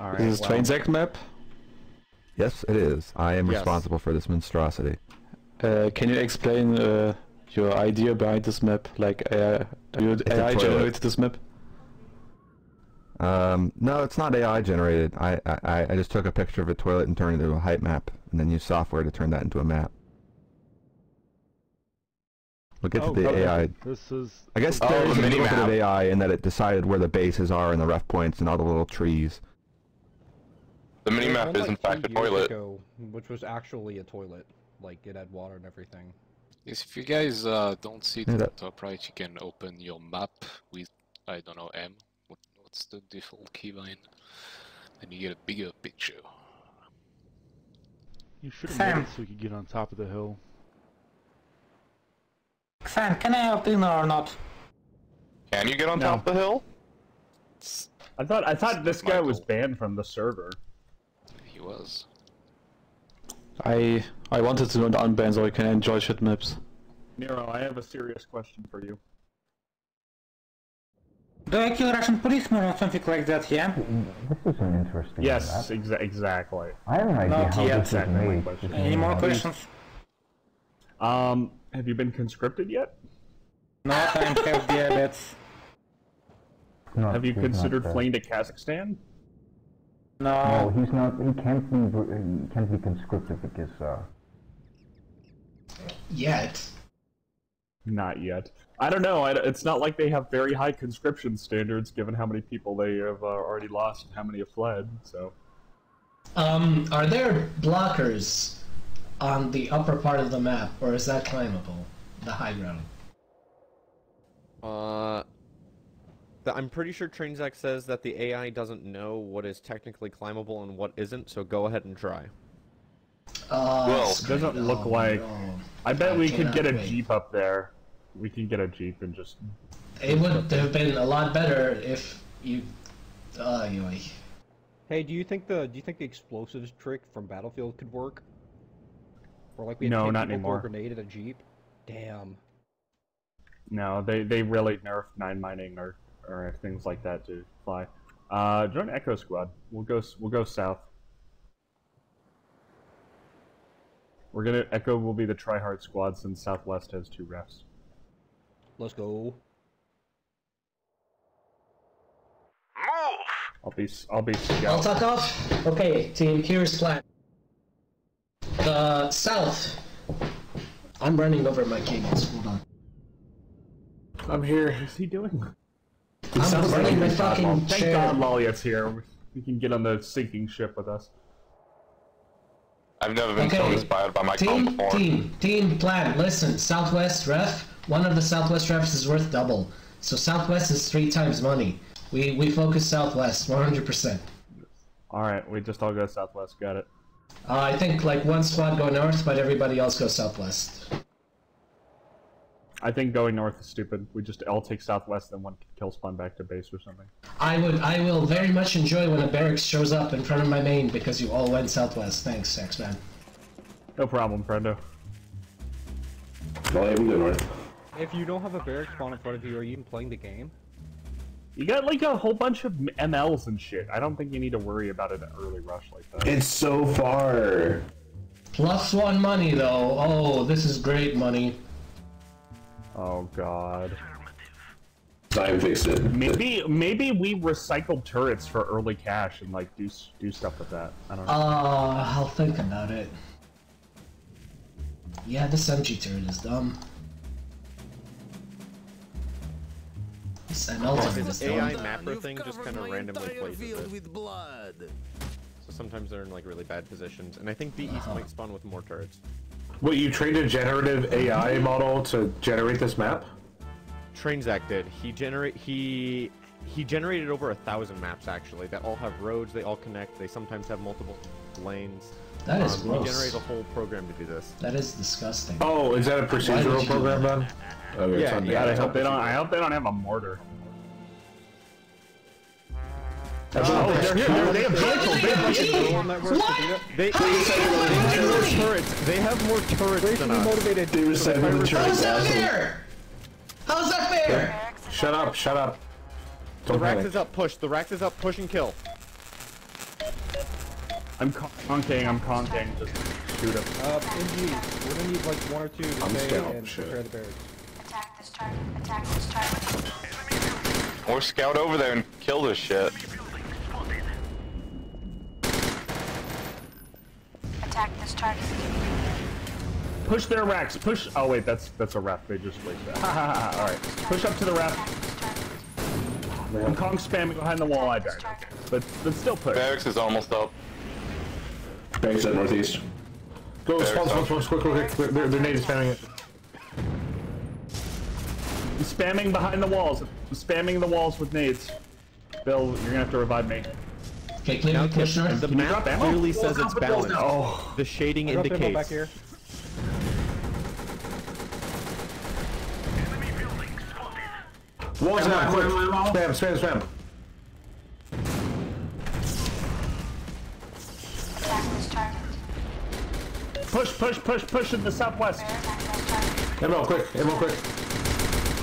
Alright, Is this well, Transact map? Yes, it is. I am Yes. responsible for this monstrosity. Uh, can you explain uh, your idea behind this map? Like, uh, you AI toilet. generated this map? Um, no, it's not AI generated. I, I, I just took a picture of a toilet and turned it into a height map, and then used software to turn that into a map. We'll get oh, to the okay. AI. This is. I guess Oh, there is the a little bit of. AI in that it decided where the bases are and the ref points and all the little trees. The There was minimap one, is like, in fact a toilet. ago, which was actually a toilet. Like it had water and everything. Yes, if you guys uh, don't see it Yeah, the that- top right, you can open your map with, I don't know, M. What, what's the default keybind? And you get a bigger picture. You should have Sam. made it so we could get on top of the hill. Sam, can I help dinner or not? Can you get on No. top of the hill? I thought I thought this guy was banned from the server. He was. I I wanted to know the unban so I can enjoy shit maps. Nero, I have a serious question for you. Do I kill Russian policemen or something like that, yeah? This is an interesting Yes, map. exa- exactly. I have an idea Not how yet. this is Exactly my made. Any more questions? Um, have you been conscripted yet? Not, I have diabetes. not- Have you considered fleeing to Kazakhstan? No, No. he's not. He can't be. He can't be conscripted because uh, Yet. Not yet. I don't know. I, it's not like they have very high conscription standards, given how many people they have uh, already lost and how many have fled. So, Um, are there blockers on the upper part of the map, or is that climbable? The high ground. Uh, the, I'm pretty sure Transact says that the AI doesn't know what is technically climbable and what isn't, so go ahead and try. Oh, Well, it doesn't great. look like. no. I bet I we could get a wait. jeep up there. We can get a jeep and just. It would have been a lot better if you. Uh, anyway. Hey, do you think the do you think the explosives trick from Battlefield could work? Or like we had No, not people anymore. throw a grenade at a jeep? Damn. No, they they really nerfed nine mining or or things like that to fly. Uh, join Echo Squad. We'll go we'll go south. We're gonna Echo will be the tryhard squad since Southwest has two refs. Let's go. I'll be I'll be I'll scout. off. Okay, team. Here's plan. The south. I'm running over my cables. Hold on. I'm here. What's he doing? I'm running my fucking Thank chair. God Lolliot's here. We can get on the sinking ship with us. I've never been so inspired by my comp Team, before. team, team plan. Listen, Southwest ref. One of the Southwest refs is worth double. So Southwest is three times money. We we focus Southwest 100%. All right, we just all go Southwest. Got it. Uh, I think like one squad go north, but everybody else goes Southwest. I think going north is stupid. We just all take Southwest, then one can kill spawn back to base or something. I would I will very much enjoy when a barracks shows up in front of my main because you all went Southwest. Thanks, X-Man. No problem, friendo. Well, even go north. If you don't have a barrack spawn in front of you, are you even playing the game? You got like a whole bunch of MLs and shit. I don't think you need to worry about an early rush like that. It's so far. Plus one money though. Oh, this is great money. Oh god. I fixed it. Maybe maybe we recycle turrets for early cash and like do do stuff with that. I don't know. Uh, I'll think about it. Yeah, this MG turret is dumb. This ML turret is This AI dumb. mapper thing just kind of randomly places it. So sometimes they're in like really bad positions, and I think the east might spawn with more turrets. What, you trained a generative AI model to generate this map? Transact did. He generate he he generated over a thousand maps actually that all have roads. They all connect. They sometimes have multiple lanes. That is um, gross. He generated a whole program to do this. That is disgusting. Oh, is that a procedural program that? then? Okay, it's Yeah, yeah, I hope they don't. I hope they don't have a mortar. Oh, not- they're here. They're, they have vehicles. They have vehicles. Neural networks to do? They, they, they have more turrets. They have more turrets than us. motivated. They were saying the turret's is that fair? How is that fair? Shut up, shut up. The Don't Rax is up. Push. The Rax is up. Push and kill. I'm conking, I'm conking. Just shoot him. Uh, MG, we're gonna need like one or two to I'm stay scout, and shit. prepare the barracks. Attack this target. Attack this target. Or scout over there and kill this shit. Attack this target. Push their racks. Push. Oh wait, that's that's a ref. They just placed that. Ha ha ha. All right. Push up to the ref. I'm Kong spamming behind the wall. I died. But but still push. Barracks is almost up. Barracks at northeast. Go, Barracks spawn, spawn, up. spawn, quick, quick, quick. They're, they're native spamming it. I'm spamming behind the walls. I'm spamming the walls with nades. Bill, you're gonna have to revive me. Okay, clear Now, the push the Can map clearly Walls says it's balanced. Oh, The shading I ammo indicates. back here. walls down, quick. Spam, spam, spam. Attack this target. Push, push, push, push in the southwest. Attack. Ammo, quick, ammo, quick.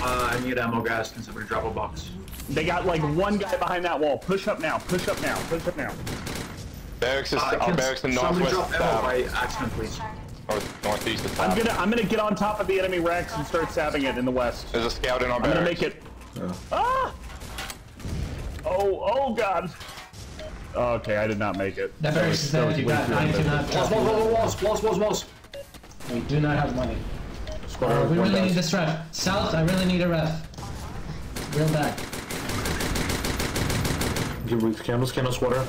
Uh, I need ammo gas. Can somebody drop a box? They got like one guy behind that wall. Push up now. Push up now. Push up now. Barracks is Uh, our barracks in somebody northwest drop by accident, please? North, northeast is I'm gonna I'm gonna get on top of the enemy racks and start stabbing it in the west. There's a scout in our I'm gonna make it. Ah! Oh, oh god. Okay, I did not make it. That That barracks is there. was You way got. too I do ambitious. not. Walls, trust walls, walls, walls, walls, walls, walls. We do not have money. Squad Uh, we really down. need this ref. South, I really need a ref. Real bad. Give me candles, candle squatter.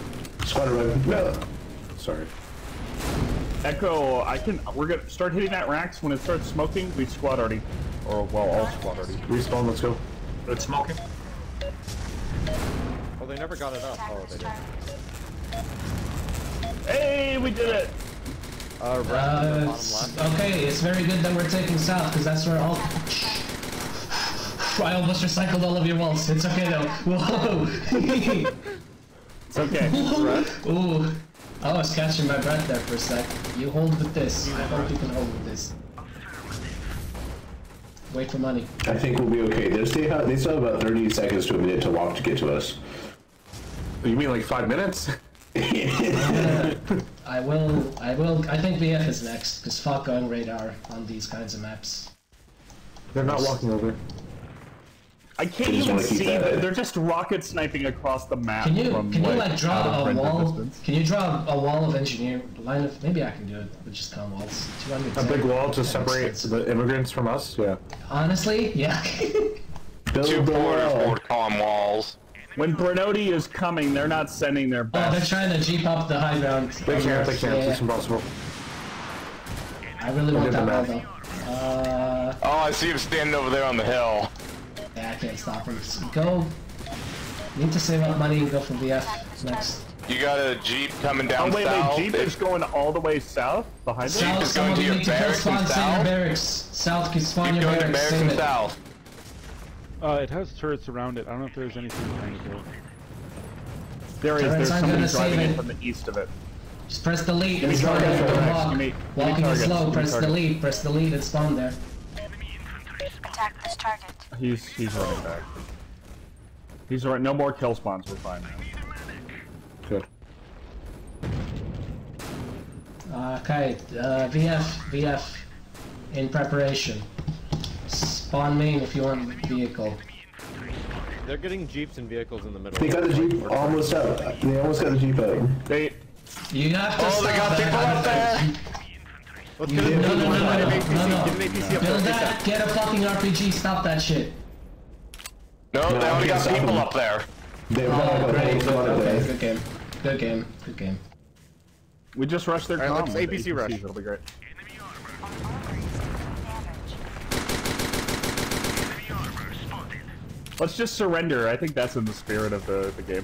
Squatter red. No. Sorry. Echo, I can. We're gonna start hitting that racks when it starts smoking. We squad already, or well, all squad already. Respawn, let's go. It's smoking. Oh, they never got it up. Attack Oh, they did. Hey, we did it. Uh, right in the Uh, bottom s- left. okay, it's very good that we're taking south because that's where all. I almost recycled all of your walls. It's okay though. Whoa! It's okay. Ooh. I was oh, catching my breath there for a sec. You hold with this. I hope you can hold with this. Wait for money. I think we'll be okay. They still have, they still have about 30 seconds to a minute to walk to get to us. You mean like five minutes? I will. I will. I think VF is next because fuck going radar on these kinds of maps. They're not walking over. I can't They even see. that they're just rocket sniping across the map. Can you from, can you like draw a wall? distance. Can you draw a wall of engineer line of? Maybe I can do it with just cone walls. A big wall to separate the immigrants from us? Yeah. Honestly, yeah. Two quarter forward column walls. When Brenodi is coming, they're not sending their Oh, they're trying to jeep up the high ground. They can't, they can't. Yeah, It's impossible. I really want Look that at wall though. Uh, Oh, I see him standing over there on the hill. Yeah, I can't stop him. Go. Need to save up money and go for VF next. You got a jeep coming down Oh wait, south. wait, Jeep is going all the way south behind us. South, is going to you your need to barracks spawn, and save your south? barracks. South, can spawn Keep your going to barracks, barracks save and it. south. Uh, it has turrets around it. I don't know if there's anything behind it though. There is. Turrets There's aren't somebody driving in it. from the east of it. Just press delete Give and me spawn targets, there. Don't walk. Give me- give me Walking is slow. Press targets. delete. Press delete and spawn there. Attack this target. He's he's running back. He's right. No more kill spawns. We're fine now. Good. Okay, uh, VF, VF, in preparation. Spawn main if you want vehicle. They're getting jeeps and vehicles in the middle. They got the Jeep almost out. They almost got the Jeep out. They. You have to Oh, stop they got that. people up there. Let's get no, no, no, no, an no, APC. no, no. Get an APC up Build that. Get a fucking RPG. Stop that shit. No, No, they I already got people them. up there. They were Oh, great. they wanted Okay, to- good game. Good game. Good game. We just rushed their Alright, comm let's APC rush. It'll be great. Let's just surrender. I think that's in the spirit of the, the game.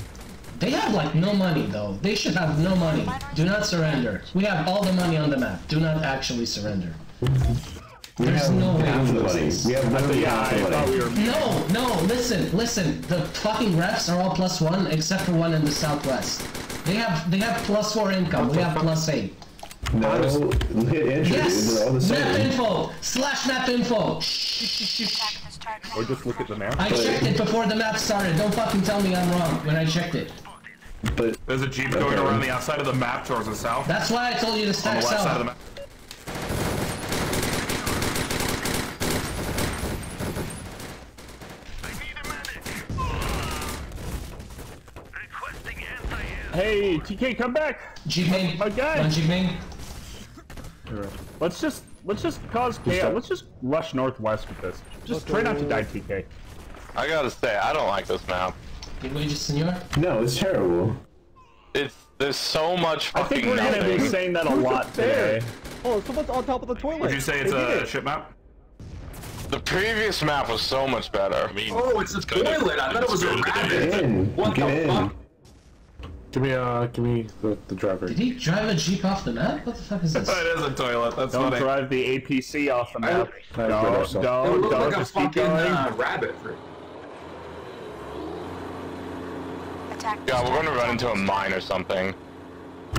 They have like no money though. They should have no money. Do not surrender. We have all the money on the map. Do not actually surrender. We There's have no way half we the money. We have literally Yeah, half I the thought money. we were. No, no, listen, listen. The fucking refs are all plus one except for one in the southwest. They have they have plus four income. We have plus eight. No, hit entry, dude. Yes! All the Map same. info! Slash map info! Shh, shh, shh, shh. Attack this target. Or just look at the map. I checked it before the map started. Don't fucking tell me I'm wrong when I checked it. But There's a jeep going around the outside of the map towards the south. That's why I told you to on the left side of the south. map. Hey, TK, come back! Jeep main. My guy. One Jeep main. Let's just let's just cause chaos. Let's just rush northwest with this. Just try not to die, TK. I gotta say, I don't like this map. Did we just senor? no, it's terrible. It's there's so much I think we're gonna be saying that a lot today. Oh, someone's on top of the toilet. Would you say it's They a it. ship map? The previous map was so much better. I mean, Oh, it's a toilet. I thought it was a it's good if rabbit. What Get the in. fuck? Give me uh, give me the, the driver. Did he drive a Jeep off the map? What the fuck is this? it is a toilet. That's Don't funny. drive the APC off the map. I read Don't, ourselves. It don't, looked don't. like a Just keep fucking going. uh, rabbit. Attack Yeah, we're gonna run into a mine or something.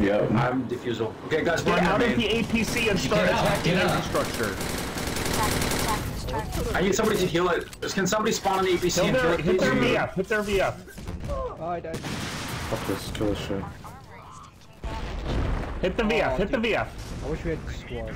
Yep. I'm defusal. Okay, guys, Get out of the. APC and start attacking get out. infrastructure. Attack, attack this target. I need somebody to heal it. Can somebody spawn an APC Hit and kill their, it, hit their? VF. Hit their VF. Oh, I died. Fuck this, kill this shit. Hit the VF. Hit the VF. I wish we had squad.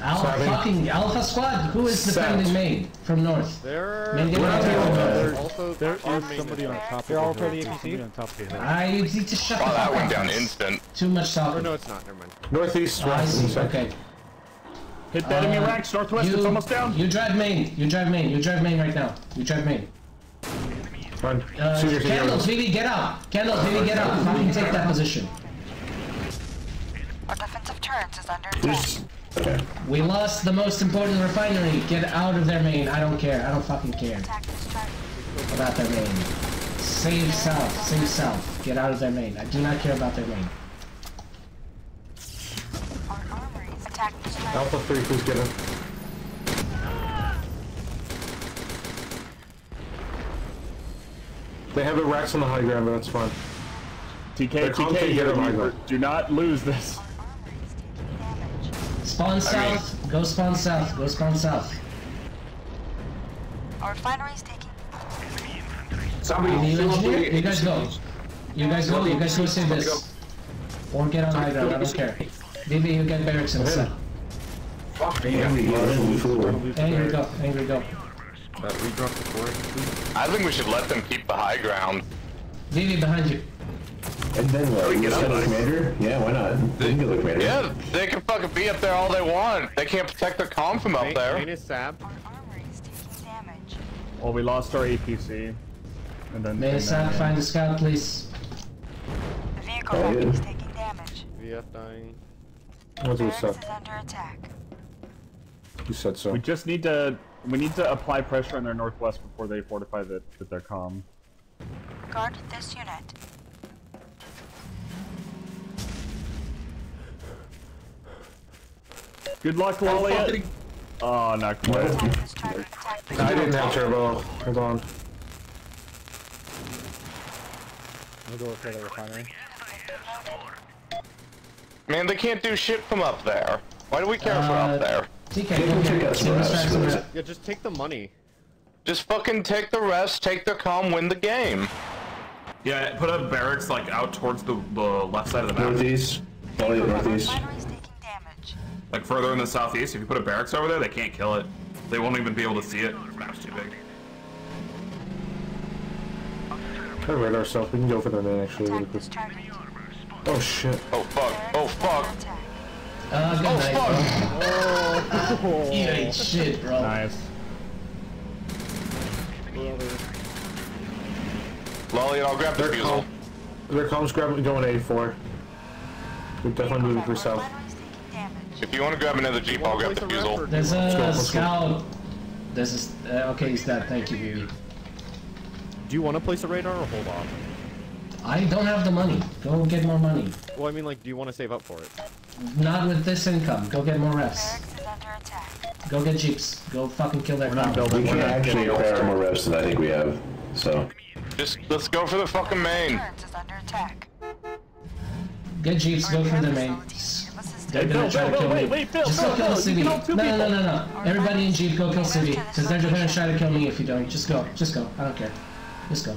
Alpha Seven. fucking Alpha Squad. Who is Seven. defending main from north? There, Man, get there are here. also There our somebody on top They're of all the for hill. the There's APC? somebody on top of the hill. I need to shut Oh, the that fuck went down instant. Too much Oh talking. no, it's not. Never mind. Northeast, I right. see. Okay. Hit the enemy Uh, ranks. Northwest. you, It's almost down. You drive main. You drive main. You drive main right now. You drive main. Fine. Uh, Senior, senior. Candles, Vivi, get out. Candles, Vivi, get out. Fucking take that position. Our defensive turret is under attack. Okay. We lost the most important refinery. Get out of their main. I don't care. I don't fucking care Attack this target. about their main. Save south. Save south. Get out of their main. I do not care about their main. Our armories. Attack this target. Alpha 3, please get in. They have the racks on the high ground, but that's fine. TK, They're TK, contact, get you- them, I you- do not lose this. Our armories taking damage. Spawn south. Go spawn south. Go spawn south. Our refineries taking. Somebody You fill up the engineer? You guys go. You guys go. You guys go save Let's this. Or get on high ground. I don't care. Vivi, you get barracks in the south. Fuck me. Angry go. We flew. Angry go. Angry go. Uh, redrop the forest, please. I think we should let them keep the high ground. Vivi behind you. And then what? we We get get up, the commander? Yeah, why not? They can get the commander. Yeah, they can fucking be up there all they want. They can't protect their comm from up Main, there. main is sab. Our armories taking damage. Well, we lost our APC. And then. May and Sam then- find the scout, please. The vehicle Oh, yeah. is taking damage. VF dying. What do we Barracks is under attack. You said so. We just need to. We need to apply pressure on their northwest before they fortify the, with their comm. Guard this unit. Good luck, Lolliot. Oh, not quite. Attack this target. Attack this I didn't have turbo. Hold on. I'll go for the refinery. Man, they can't do shit from up there. Why do we care if we're Uh, up there? TK, They can take get us Save the us, strikes and really. rep. Yeah, just take the money. Just fucking take the rest, take their comm, win the game. Yeah, put up barracks like out towards the, the left side of the map. Northeast. Only the northeast. Refineries taking damage. Like further in the southeast, if you put a barracks over there, they can't kill it. They won't even be able to see it. The map's too big. Kind of rid ourselves. We can go for the main actually really Attack quick. this target. Oh shit. Oh fuck, oh fuck. Attack. Uh, good Oh night, fuck! bro. You ain't shit, bro. Nice. Lolly, I'll grab the Their fusel. comm, their comms grabbing going A4. We're definitely moving for south. Refineries taking damage. If you want to grab another jeep, I'll grab the fusel. There's a go. scout. There's a. Uh, okay, he's dead. Thank you, Vivi. Do you want to place a radar or hold off? I don't have the money. Go get more money. Well, I mean, like, do you want to save up for it? Not with this income. Go get more refs. Barracks is under attack. Go get jeeps. Go fucking kill their We're not building. We can not actually acquire more reps than I think we have. So. Just let's go for the fucking main. Turret is under attack. Get jeeps. Go for the main. They're gonna Bill, try to kill me. wait, Bill, Just go kill Bill, City. No, no, no, no, no. Everybody in jeep, go kill City. Because they're gonna try to kill me if you don't. Just go. Just go. I don't care. Just go.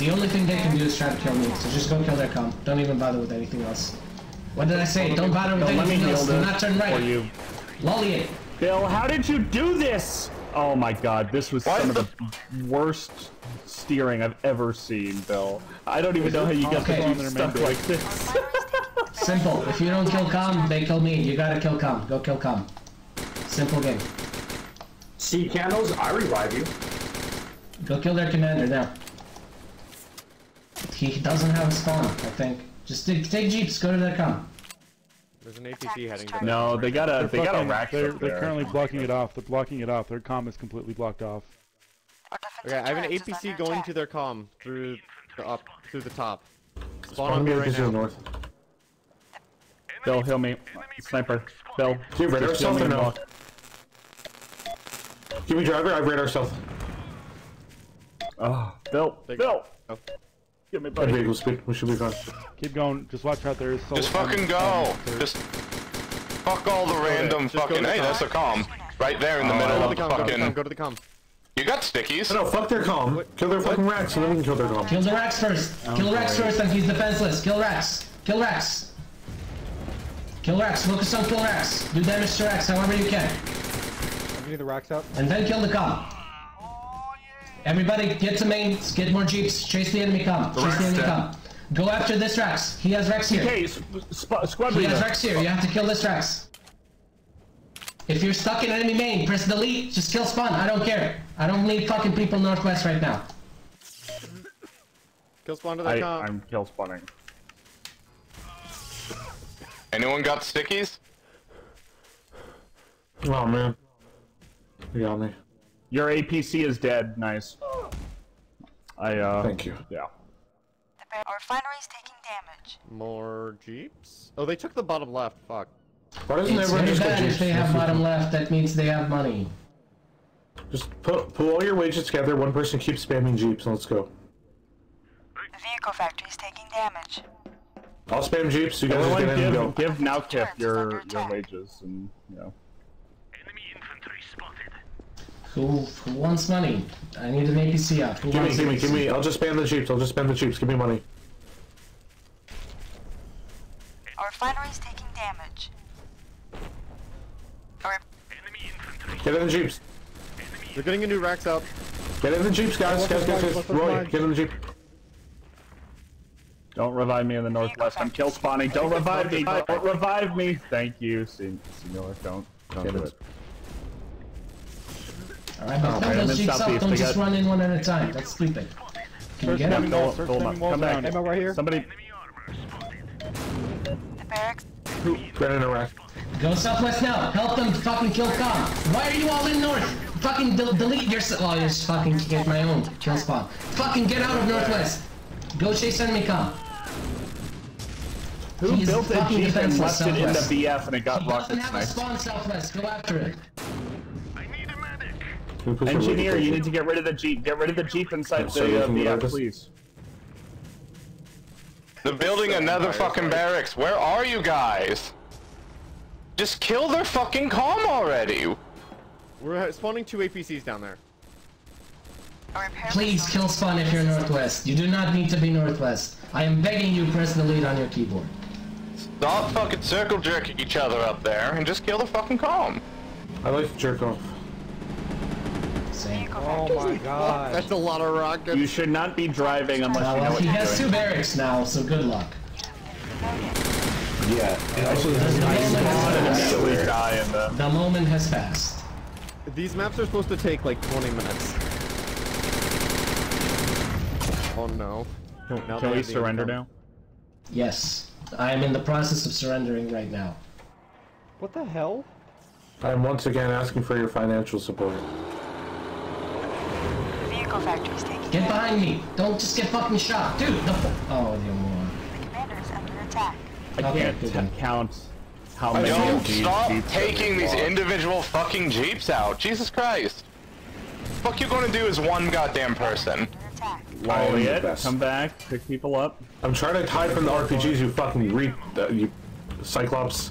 The only thing they can do is try to kill me, so just go kill their comp. Don't even bother with anything else. What did I say? Don't bother with Don't anything else. Do not turn right. for you. Lolly it. Bill, how did you do this? Oh my god, this was some of the worst steering I've ever seen, Bill. I don't even know how you get Okay. the Jeep stuck like this. Simple. If you don't kill Com, they kill me. You gotta kill Com. Go kill Com. Simple game. See candles, I revive you. Go kill their commander now. He doesn't have a spawn, I think. Just take, take jeeps, go to their com. There's an APC heading to No, they got a They're they got a rack They're, they're currently blocking it off. They're blocking it off. Their comm is completely blocked off. Okay, I have an APC going to their com through the up through the top. Spawn on Spawn me me right the now. north. Bill, heal me. Sniper. Bill. Do you have radar just heal stealth or no? Give me driver, I have radar stealth. Oh, Bill. Bill. Give me Good buddy. vehicle speed, we should be fine. Keep going. Just watch out. There is. so- Just fucking go. Just fuck all the random just fucking. the Hey, that's a comm. Right there in the Oh, middle of the the com. Go to the com. fucking. Go to the com. You got stickies. No, fuck their comm. Kill their fucking racks and then we can kill their comm. Kill the Rex first. Kill Rex great. first then he's defenseless. Kill Rex. Kill Rex. Kill Rex. Focus on kill Rex. Do damage to Rex however you can. I'm getting the racks out. And then kill the com. Everybody get to main, get more jeeps, chase the enemy come, Chase the enemy com. Go after this Rex. He has Rex here. Okay, sp- sp- squad He has. Rex here. You have to kill this Rex. If you're stuck in enemy main, press delete. Just kill spawn. I don't care. I don't need fucking people northwest right now. Kill spawn to their I, com. I'm kill spawning. Anyone got stickies? Oh man. You got me. Your APC is dead. Nice. I uh. Thank you. Yeah. The bar- our refinery's taking damage. More jeeps. Oh, they took the bottom left. Fuck. Why doesn't It's everyone very just go bad if they have bottom left. That means they have money. Just put pull all your wages together, one person keeps spamming jeeps, and let's go. The vehicle factory's taking damage. I'll spam jeeps, you guys just get in and go. give give Nowkif your your wages and you know. Who, who wants money? I need an APC up. Who Give me, wants give me, give me. I'll just spam the jeeps. I'll just spam the jeeps. Give me money. Our refinery's taking damage. Our Get in the jeeps. They're getting a new racks up. Get in the jeeps, guys. Guys, guys, guys. Roy, get in the jeep. Don't revive me in the northwest. I'm kill spawning. Don't revive me. Don't revive me. Thank you, sen- senor. Don't don't Damn do it. Oh, it. Alright, but Oh, fill those in jeeps up. Don't They just got- run in one at a time. That's stupid. Can you Start get spamming him? walls. Fill Start them up. Come back. down. Ammo right here. Somebody. the barracks. Get in a. Go southwest now. Help them fucking kill Com. Why are you all in north? Fucking del- delete your. s- Oh, you're just fucking get my own kill spawn. Fucking get out of northwest. Go chase enemy Com. Who He's built a fucking jeep and defenseless left it in the. VF and it got He doesn't have a spawn southwest. Go after it. Can we push our Engineer, you need to get rid of the jeep. Get rid of the jeep inside So you the uh, can get out VF, of this? please. They're building another fucking barracks. Where are you guys? Just kill their fucking comm already. We're spawning two APCs down there. Please kill spawn if you're northwest. You do not need to be northwest. I am begging you, press delete on your keyboard. Stop fucking circle jerking each other up there and just kill the fucking comm. I like to jerk off. Same. Oh my god. That's a lot of rockets. You should not be driving unless Uh, you know well, what he you're has two doing. barracks now, so good luck. Yeah. And also, The moment has passed. die in the. The moment has passed. These maps are supposed to take like 20 minutes. Oh no. Now Can they we have the surrender now? Yes, I am in the process of surrendering right now. What the hell? I am once again asking for your financial support. The vehicle factory's taking Get behind me! Don't just get fucking shot, dude. The fu- oh, you moron. The commander is under attack. I Okay, can't good t- one. count how many Don't of these stop jeeps taking these lost. individual fucking jeeps out. Jesus Christ. Fuck you gonna do is one goddamn person. Under attack. I am Lolly it, come back, pick people up. I'm trying to hide from the RPGs, you fucking re- uh, you Cyclops.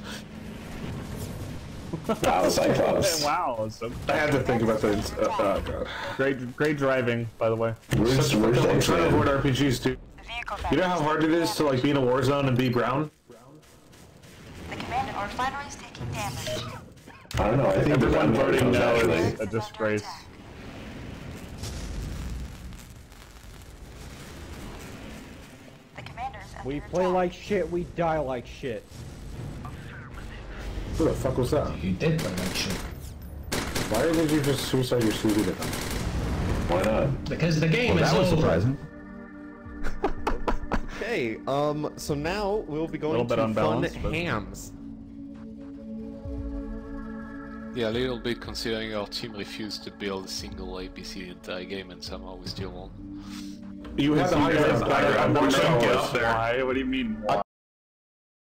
Wow, Cyclops. wow. So I had to think about that. Uh, uh, God. great, great driving, by the way. Where's, Such where's fucking- I'm trying to avoid RPGs, dude. You know how hard it is to like be in a war zone and be brown? The commander or refinery is taking damage. I don't know. I think Everyone voting now is a disgrace. The commander is We play like shit, we die like shit. Who the fuck was that? You did play like shit. Why did you just suicide your CV to them? Why not? Because the game Well, is that was over. surprising. Okay, um, so now we'll be Little going bit to unbalanced, fun but- hams. Yeah, a little bit considering our team refused to build a single APC the entire game and somehow we still won. You have the You high guys ground. have the high ground. I'm Don't watching get you. up there. Why? What do you mean? Why?